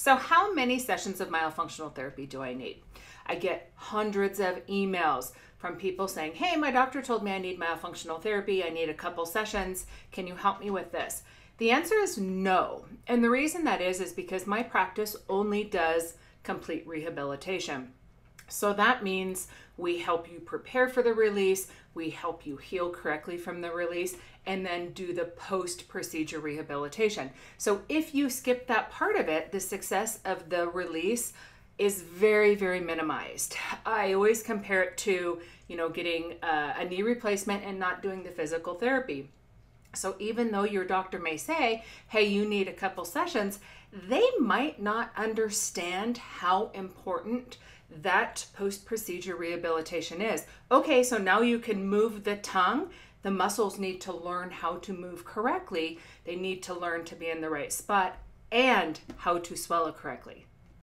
So, how many sessions of myofunctional therapy do I need? I get hundreds of emails from people saying, Hey, my doctor told me I need myofunctional therapy. I need a couple sessions. Can you help me with this? The answer is no. And the reason that is, is because my practice only does complete rehabilitation. So that means we help you prepare for the release, we help you heal correctly from the release, and then do the post procedure rehabilitation. So if you skip that part of it, the success of the release is very, very minimized. I always compare it to, you know, getting a, a knee replacement and not doing the physical therapy. So even though your doctor may say, hey, you need a couple sessions, they might not understand how important that post procedure rehabilitation is. Okay, so now you can move the tongue. The muscles need to learn how to move correctly, they need to learn to be in the right spot and how to swallow correctly.